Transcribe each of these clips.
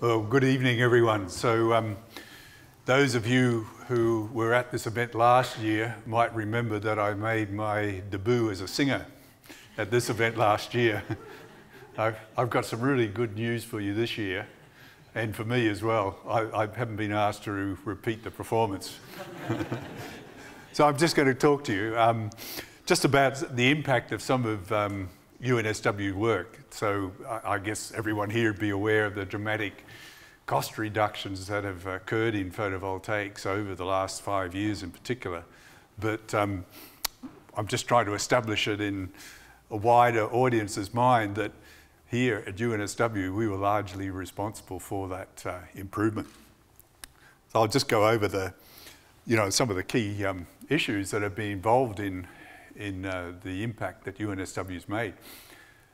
Well, good evening, everyone. So, um, those of you who were at this event last year might remember that I made my debut as a singer at this event last year. I've, got some really good news for you this year, and for me as well. I, I haven't been asked to repeat the performance. so, I'm just going to talk to you um, just about the impact of some of um, UNSW work. So I, I guess everyone here would be aware of the dramatic cost reductions that have occurred in photovoltaics over the last five years in particular. But um, I'm just trying to establish it in a wider audience's mind that here at UNSW we were largely responsible for that uh, improvement. So I'll just go over the, you know, some of the key um, issues that have been involved in, in uh, the impact that UNSW's made.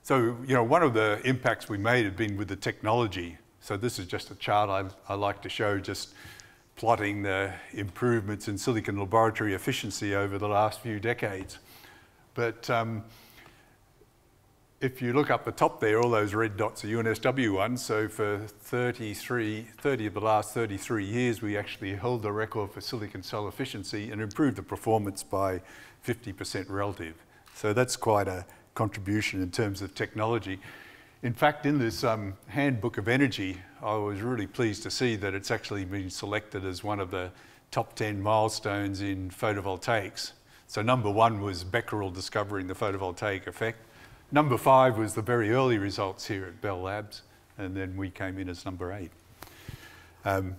So, you know, one of the impacts we made had been with the technology so this is just a chart I, I like to show, just plotting the improvements in silicon laboratory efficiency over the last few decades. But um, if you look up the top there, all those red dots are UNSW ones. So for 33, 30 of the last 33 years, we actually held the record for silicon cell efficiency and improved the performance by 50% relative. So that's quite a contribution in terms of technology. In fact, in this um, handbook of energy, I was really pleased to see that it's actually been selected as one of the top 10 milestones in photovoltaics. So number one was Becquerel discovering the photovoltaic effect. Number five was the very early results here at Bell Labs, and then we came in as number eight. Um,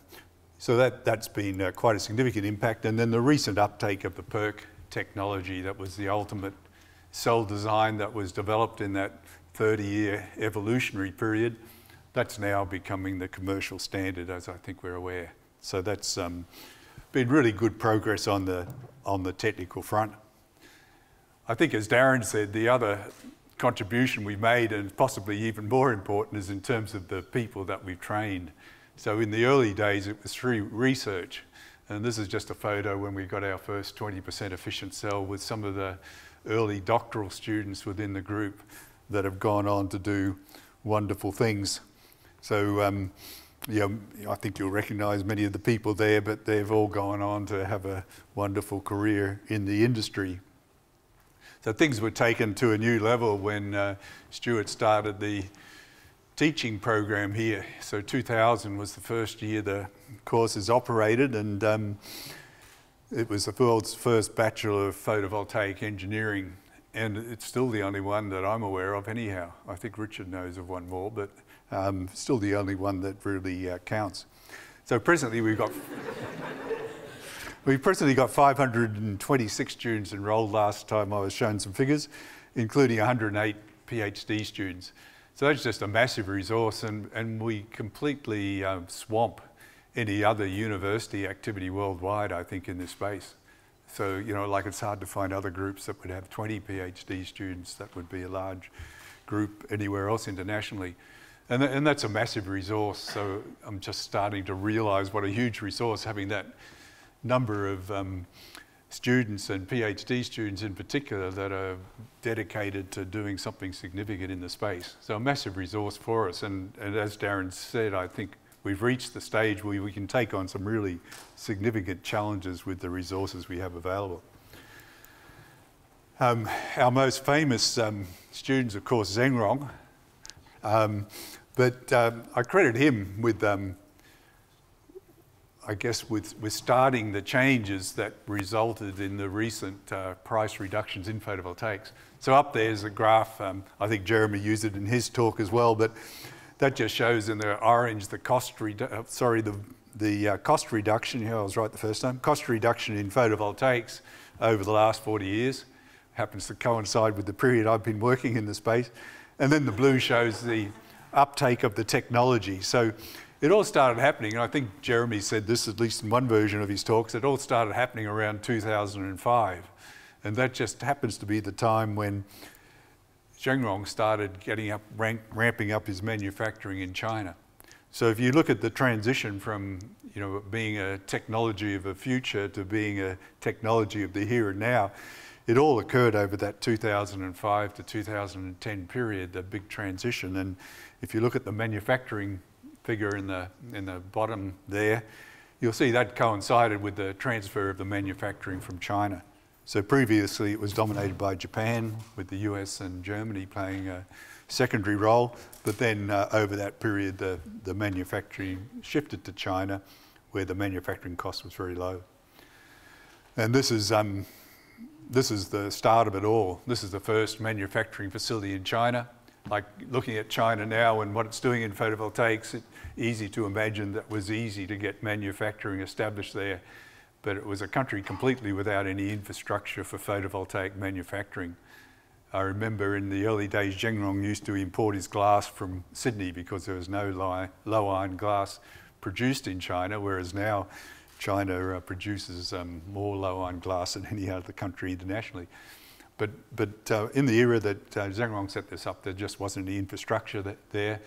so that, that's been uh, quite a significant impact. And then the recent uptake of the PERC technology, that was the ultimate cell design that was developed in that 30 year evolutionary period, that's now becoming the commercial standard, as I think we're aware. So that's um, been really good progress on the, on the technical front. I think, as Darren said, the other contribution we've made, and possibly even more important, is in terms of the people that we've trained. So in the early days, it was through research. And this is just a photo when we got our first 20% efficient cell with some of the early doctoral students within the group that have gone on to do wonderful things. So, um, yeah, I think you'll recognise many of the people there, but they've all gone on to have a wonderful career in the industry. So things were taken to a new level when uh, Stuart started the teaching program here. So 2000 was the first year the courses operated, and um, it was the world's first Bachelor of Photovoltaic Engineering and it's still the only one that I'm aware of anyhow. I think Richard knows of one more, but um, still the only one that really uh, counts. So presently we've got we've presently got 526 students enrolled last time I was shown some figures, including 108 PhD students. So that's just a massive resource and, and we completely um, swamp any other university activity worldwide, I think, in this space. So, you know, like it's hard to find other groups that would have 20 PhD students. That would be a large group anywhere else internationally. And, th and that's a massive resource. So I'm just starting to realize what a huge resource having that number of um, students and PhD students in particular that are dedicated to doing something significant in the space. So a massive resource for us. And, and as Darren said, I think we've reached the stage where we can take on some really significant challenges with the resources we have available. Um, our most famous um, students, of course, Zhengrong, um, but um, I credit him with, um, I guess, with, with starting the changes that resulted in the recent uh, price reductions in photovoltaics. So up there's a graph, um, I think Jeremy used it in his talk as well, but that just shows in the orange the cost, redu- uh, sorry, the, the uh, cost reduction, yeah, I was right the first time, cost reduction in photovoltaics over the last 40 years. Happens to coincide with the period I've been working in the space. And then the blue shows the uptake of the technology. So it all started happening, and I think Jeremy said this at least in one version of his talks, it all started happening around 2005. And that just happens to be the time when Zhengrong started getting up, rank, ramping up his manufacturing in China. So if you look at the transition from you know, being a technology of the future to being a technology of the here and now, it all occurred over that 2005 to 2010 period, the big transition. And if you look at the manufacturing figure in the, in the bottom there, you'll see that coincided with the transfer of the manufacturing from China. So previously it was dominated by Japan, with the US and Germany playing a secondary role. But then uh, over that period, the, the manufacturing shifted to China, where the manufacturing cost was very low. And this is, um, this is the start of it all. This is the first manufacturing facility in China. Like looking at China now and what it's doing in photovoltaics, it's easy to imagine that was easy to get manufacturing established there but it was a country completely without any infrastructure for photovoltaic manufacturing. I remember in the early days, Zhengrong used to import his glass from Sydney because there was no low iron glass produced in China, whereas now China uh, produces um, more low iron glass than any other country internationally. But, but uh, in the era that uh, Zhengrong set this up, there just wasn't any infrastructure that, there.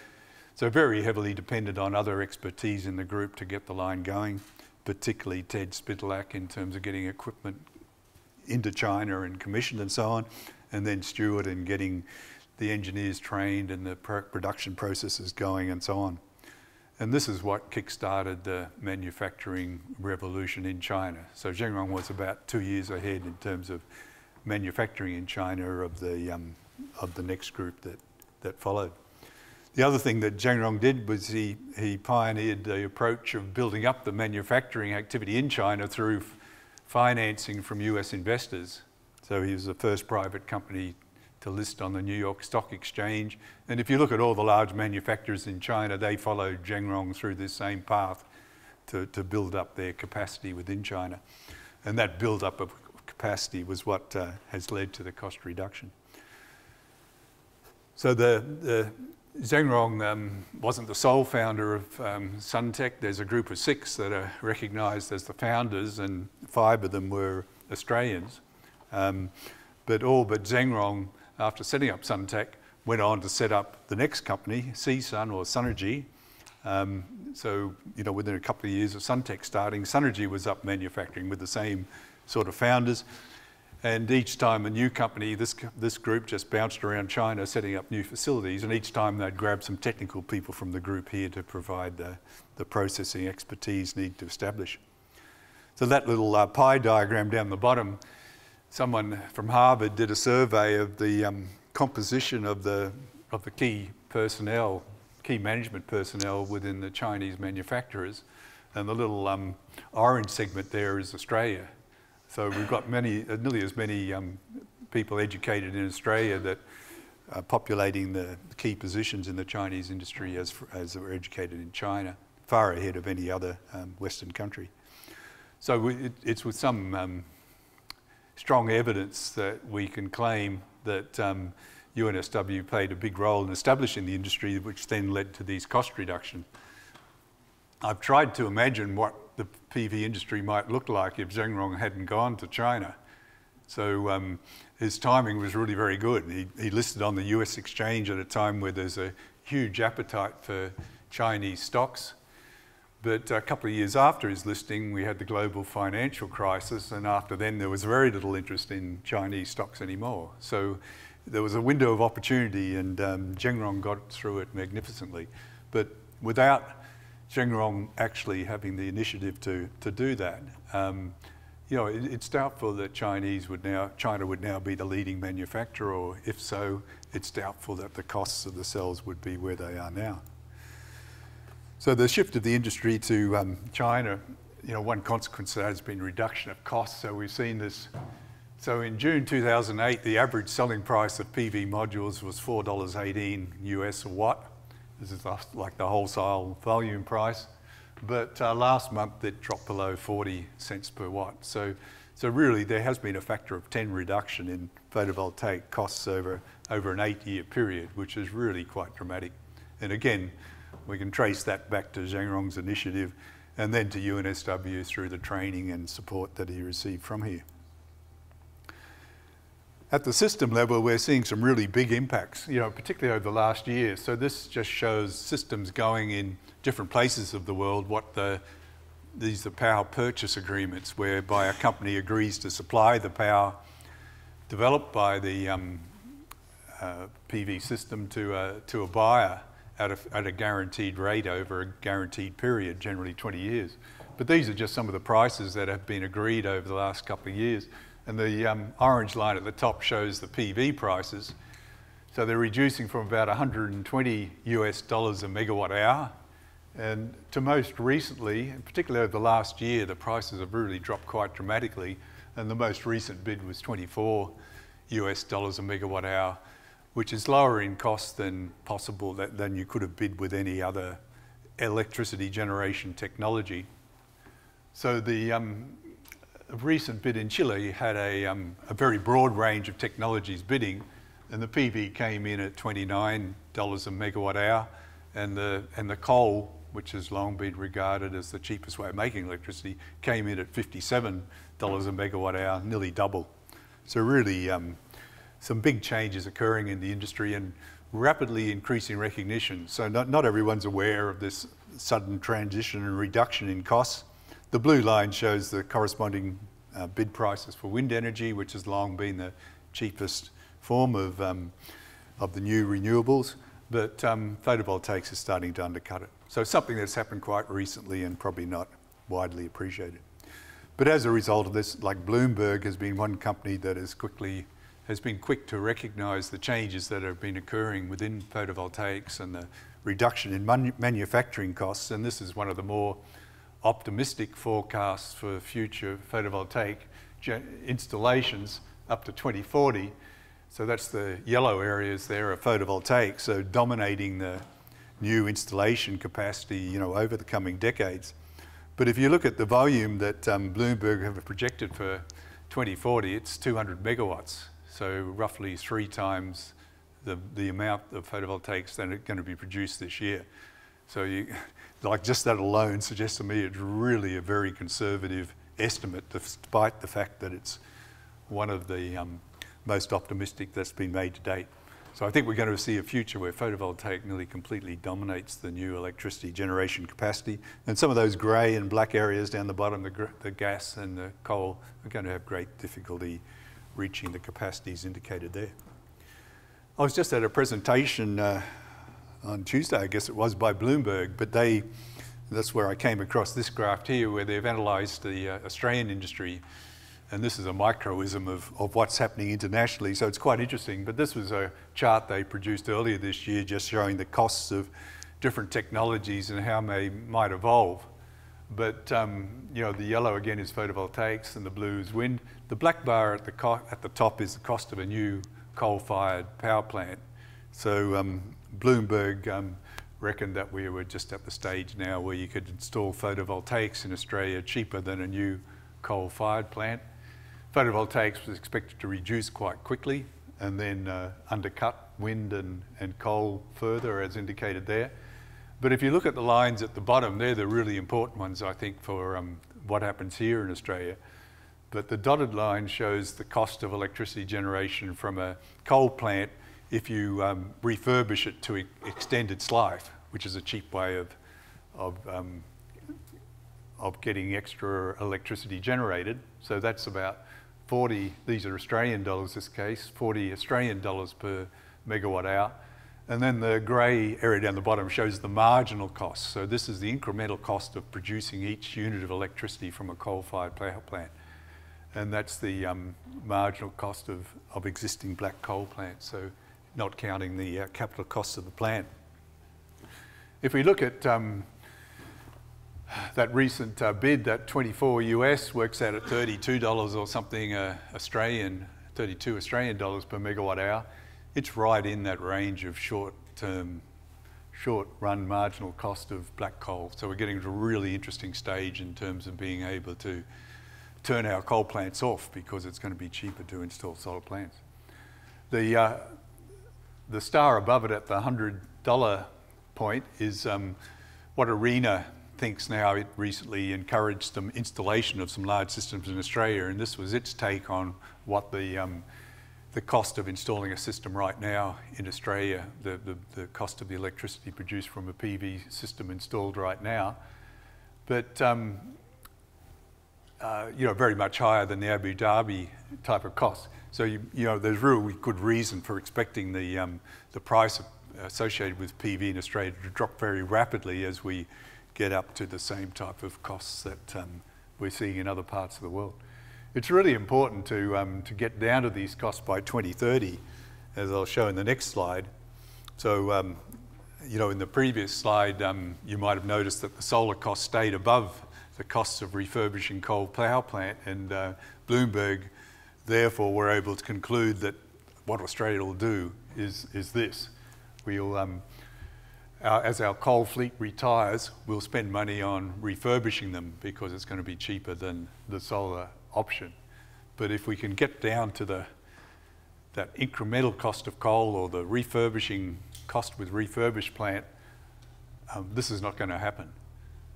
So very heavily depended on other expertise in the group to get the line going particularly Ted Szpitalak in terms of getting equipment into China and commissioned and so on, and then Stuart in getting the engineers trained and the production processes going and so on. And this is what kick-started the manufacturing revolution in China. So Zhengrong was about two years ahead in terms of manufacturing in China of the, um, of the next group that, that followed. The other thing that Zhengrong did was he, he pioneered the approach of building up the manufacturing activity in China through financing from US investors. So he was the first private company to list on the New York Stock Exchange. And if you look at all the large manufacturers in China, they followed Zhengrong through this same path to, to build up their capacity within China. And that build up of capacity was what uh, has led to the cost reduction. So the, the Zhengrong um, wasn't the sole founder of um, Suntech. There's a group of six that are recognised as the founders, and five of them were Australians. Um, but all but Zhengrong, after setting up Suntech, went on to set up the next company, CSUN or Sunergy. Um, so, you know, within a couple of years of Suntech starting, Sunergy was up manufacturing with the same sort of founders. And each time a new company, this, this group just bounced around China setting up new facilities, and each time they'd grab some technical people from the group here to provide the, the processing expertise needed to establish. So that little uh, pie diagram down the bottom, someone from Harvard did a survey of the um, composition of the, of the key personnel, key management personnel within the Chinese manufacturers, and the little um, orange segment there is Australia. So we've got many, uh, nearly as many um, people educated in Australia that are populating the key positions in the Chinese industry as, as were educated in China, far ahead of any other um, Western country. So we, it, it's with some um, strong evidence that we can claim that um, UNSW played a big role in establishing the industry, which then led to these cost reductions. I've tried to imagine what the PV industry might look like if Zhengrong hadn't gone to China. So um, his timing was really very good. He, he, listed on the US exchange at a time where there's a huge appetite for Chinese stocks. But a couple of years after his listing, we had the global financial crisis, and after then, there was very little interest in Chinese stocks anymore. So there was a window of opportunity, and um, Zhengrong got through it magnificently. But without Zhengrong actually having the initiative to, to do that. Um, you know, it, it's doubtful that Chinese would now, China would now be the leading manufacturer, or if so, it's doubtful that the costs of the cells would be where they are now. So the shift of the industry to um, China, you know, one consequence of that has been reduction of costs. So we've seen this. So in June 2008, the average selling price of PV modules was $4.18 US a watt. This is like the wholesale volume price. But uh, last month it dropped below 40 cents per watt. So, so really there has been a factor of 10 reduction in photovoltaic costs over, over an eight year period, which is really quite dramatic. And again, we can trace that back to Zhengrong's initiative and then to UNSW through the training and support that he received from here. At the system level, we're seeing some really big impacts, you know, particularly over the last year. So this just shows systems going in different places of the world, what the, these are power purchase agreements, whereby a company agrees to supply the power developed by the um, uh, PV system to a, to a buyer, at a, at a guaranteed rate over a guaranteed period, generally 20 years. But these are just some of the prices that have been agreed over the last couple of years. And the um, orange line at the top shows the PV prices. So they're reducing from about 120 US dollars a megawatt hour. And to most recently, particularly over the last year, the prices have really dropped quite dramatically. And the most recent bid was 24 US dollars a megawatt hour which is lower in cost than possible than you could have bid with any other electricity generation technology. So the um, recent bid in Chile had a, um, a, very broad range of technologies bidding, and the PV came in at $29 a megawatt hour, and the, and the coal, which has long been regarded as the cheapest way of making electricity, came in at $57 a megawatt hour, nearly double. So really um, some big changes occurring in the industry and rapidly increasing recognition. So not, not everyone's aware of this sudden transition and reduction in costs. The blue line shows the corresponding uh, bid prices for wind energy, which has long been the cheapest form of, um, of the new renewables, but um, photovoltaics is starting to undercut it. So something that's happened quite recently and probably not widely appreciated. But as a result of this, like Bloomberg has been one company that has quickly has been quick to recognise the changes that have been occurring within photovoltaics and the reduction in man manufacturing costs. And this is one of the more optimistic forecasts for future photovoltaic installations up to 2040. So that's the yellow areas there of photovoltaic, so dominating the new installation capacity, you know, over the coming decades. But if you look at the volume that um, Bloomberg have projected for 2040, it's 200 megawatts so roughly three times the, the amount of photovoltaics that are going to be produced this year. So you, like just that alone suggests to me it's really a very conservative estimate, despite the fact that it's one of the um, most optimistic that's been made to date. So I think we're going to see a future where photovoltaic nearly completely dominates the new electricity generation capacity. And some of those grey and black areas down the bottom, the, the gas and the coal, are going to have great difficulty reaching the capacities indicated there. I was just at a presentation uh, on Tuesday, I guess it was, by Bloomberg, but they, that's where I came across this graph here where they've analysed the uh, Australian industry and this is a microism of, of what's happening internationally, so it's quite interesting. But this was a chart they produced earlier this year just showing the costs of different technologies and how they might evolve. But um, you know, the yellow again is photovoltaics and the blue is wind. The black bar at the, at the top is the cost of a new coal-fired power plant. So um, Bloomberg um, reckoned that we were just at the stage now where you could install photovoltaics in Australia cheaper than a new coal-fired plant. Photovoltaics was expected to reduce quite quickly and then uh, undercut wind and, and coal further as indicated there. But if you look at the lines at the bottom, they're the really important ones, I think, for um, what happens here in Australia. But the dotted line shows the cost of electricity generation from a coal plant if you um, refurbish it to e extend its life, which is a cheap way of, of, um, of getting extra electricity generated. So that's about 40, these are Australian dollars this case, 40 Australian dollars per megawatt hour. And then the grey area down the bottom shows the marginal cost. So this is the incremental cost of producing each unit of electricity from a coal-fired power plant. And that's the um, marginal cost of, of existing black coal plants, so not counting the uh, capital costs of the plant. If we look at um, that recent uh, bid, that 24 US works out at $32 or something uh, Australian, 32 Australian dollars per megawatt hour it's right in that range of short-term, short-run marginal cost of black coal. So we're getting to a really interesting stage in terms of being able to turn our coal plants off because it's going to be cheaper to install solar plants. The, uh, the star above it at the $100 point is um, what ARENA thinks now. It recently encouraged some installation of some large systems in Australia, and this was its take on what the um, the cost of installing a system right now in Australia, the, the, the, cost of the electricity produced from a PV system installed right now, but um, uh, you know, very much higher than the Abu Dhabi type of cost. So you, you know, there's really good reason for expecting the, um, the price associated with PV in Australia to drop very rapidly as we get up to the same type of costs that um, we're seeing in other parts of the world. It's really important to, um, to get down to these costs by 2030, as I'll show in the next slide. So, um, you know, in the previous slide, um, you might have noticed that the solar cost stayed above the costs of refurbishing coal power plant, and uh, Bloomberg, therefore, we're able to conclude that what Australia will do is, is this. We'll, um, our, as our coal fleet retires, we'll spend money on refurbishing them because it's going to be cheaper than the solar option. But if we can get down to the that incremental cost of coal or the refurbishing cost with refurbished plant, um, this is not going to happen.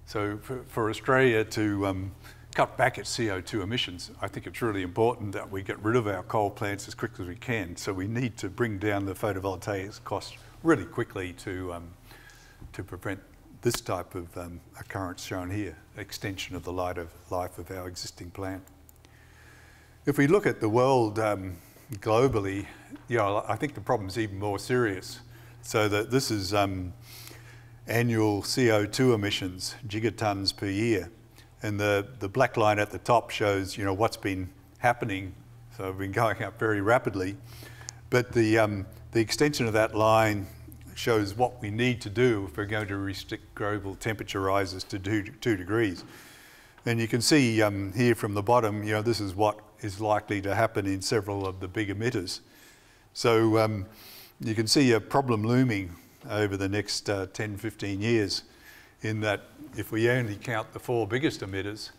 So for, for Australia to um, cut back its CO2 emissions, I think it's really important that we get rid of our coal plants as quickly as we can. So we need to bring down the photovoltaics cost really quickly to, um, to prevent this type of um, occurrence shown here, extension of the life of, life of our existing plant. If we look at the world um, globally, you know, I think the problem is even more serious. So that this is um, annual CO2 emissions, gigatons per year. And the, the black line at the top shows, you know, what's been happening. So we've been going up very rapidly. But the, um, the extension of that line shows what we need to do if we're going to restrict global temperature rises to two, two degrees. And you can see um, here from the bottom, you know, this is what is likely to happen in several of the big emitters. So um, you can see a problem looming over the next uh, 10, 15 years in that if we only count the four biggest emitters,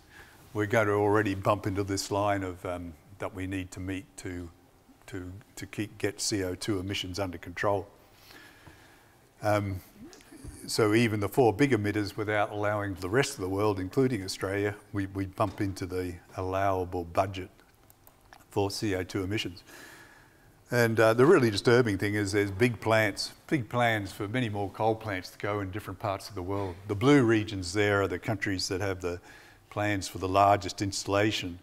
we're going to already bump into this line of um, that we need to meet to, to, to keep, get CO2 emissions under control. Um, so even the four big emitters, without allowing the rest of the world, including Australia, we, we bump into the allowable budget for CO2 emissions. And uh, the really disturbing thing is there's big plants, big plans for many more coal plants to go in different parts of the world. The blue regions there are the countries that have the plans for the largest installation.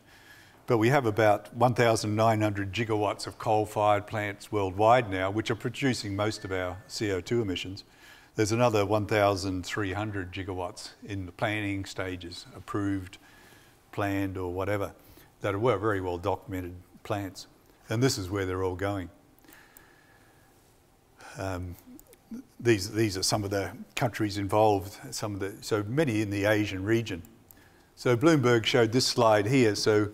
But we have about 1,900 gigawatts of coal-fired plants worldwide now, which are producing most of our CO2 emissions. There's another 1,300 gigawatts in the planning stages, approved, planned or whatever, that are very well documented plants. And this is where they're all going. Um, these, these are some of the countries involved, some of the, so many in the Asian region. So Bloomberg showed this slide here. So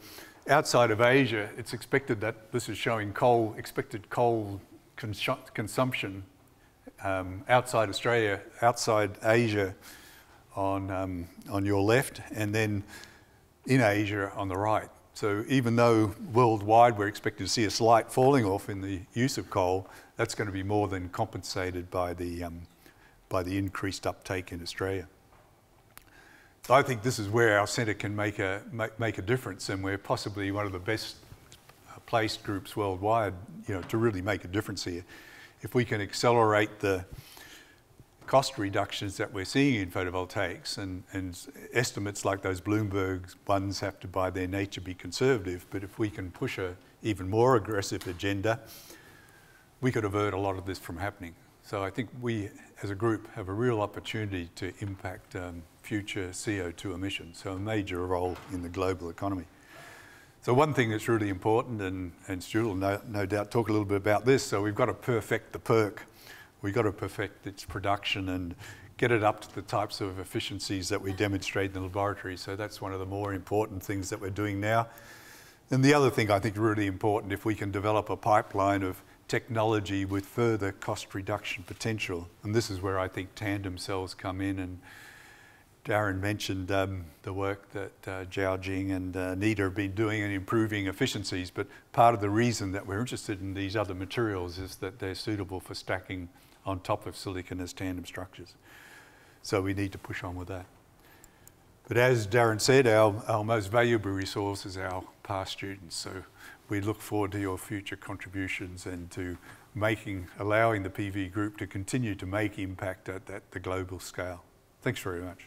outside of Asia, it's expected that this is showing coal, expected coal cons consumption um, outside Australia, outside Asia on, um, on your left, and then in Asia on the right. So even though worldwide we're expected to see a slight falling off in the use of coal, that's going to be more than compensated by the, um, by the increased uptake in Australia. I think this is where our centre can make a, make, make a difference and we're possibly one of the best placed groups worldwide you know, to really make a difference here if we can accelerate the cost reductions that we're seeing in photovoltaics and, and estimates like those Bloomberg ones have to by their nature be conservative, but if we can push a even more aggressive agenda, we could avert a lot of this from happening. So I think we as a group have a real opportunity to impact um, future CO2 emissions, so a major role in the global economy. So one thing that's really important, and, and Stuart will no, no doubt talk a little bit about this, so we've got to perfect the PERC. We've got to perfect its production and get it up to the types of efficiencies that we demonstrate in the laboratory. So that's one of the more important things that we're doing now. And the other thing I think really important, if we can develop a pipeline of technology with further cost reduction potential, and this is where I think tandem cells come in and Darren mentioned um, the work that uh, Xiaojing and uh, Anita have been doing in improving efficiencies, but part of the reason that we're interested in these other materials is that they're suitable for stacking on top of silicon as tandem structures. So we need to push on with that. But as Darren said, our, our most valuable resource is our past students. So we look forward to your future contributions and to making, allowing the PV group to continue to make impact at, at the global scale. Thanks very much.